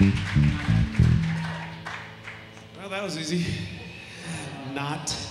Well, that was easy. Not.